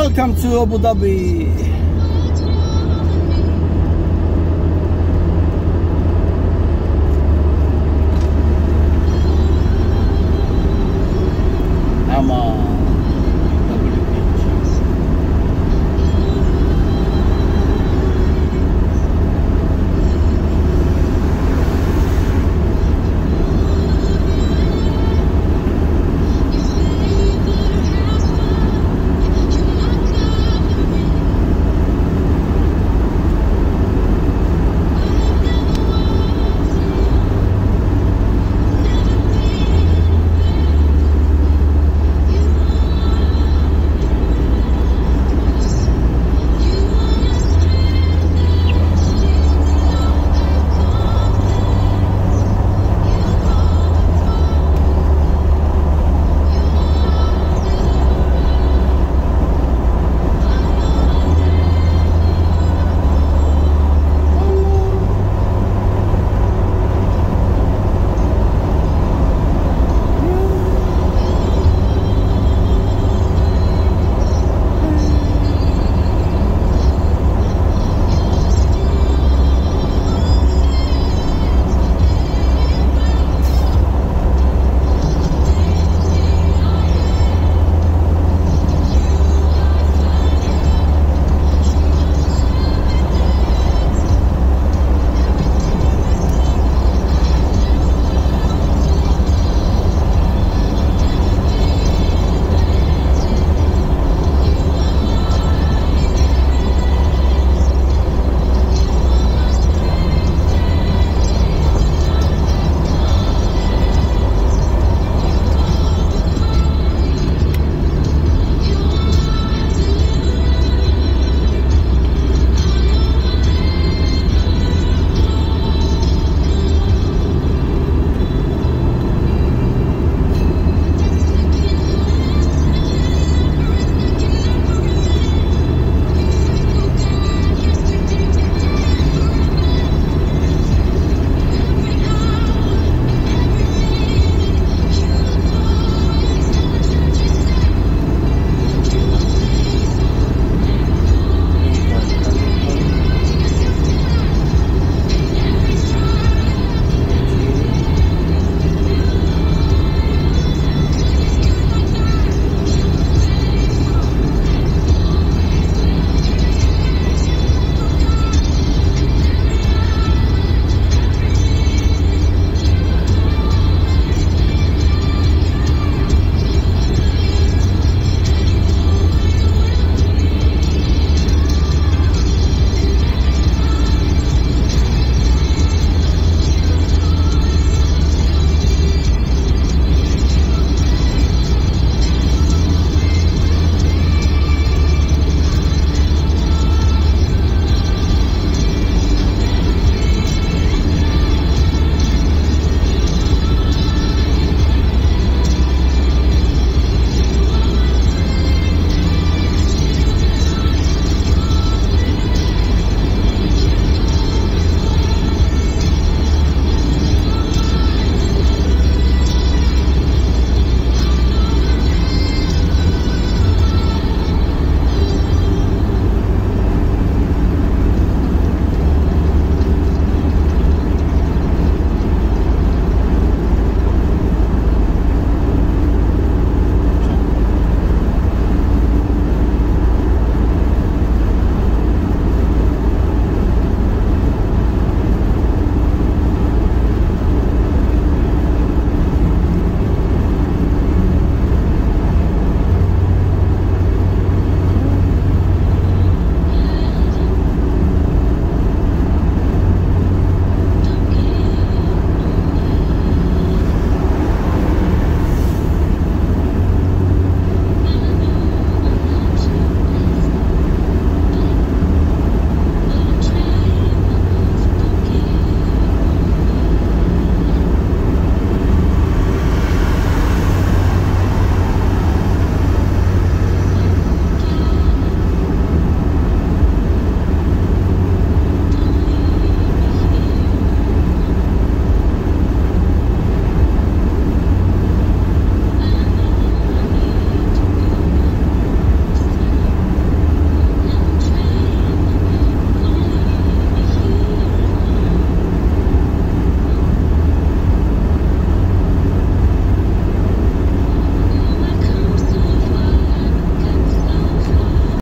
Welcome to Abu Dhabi.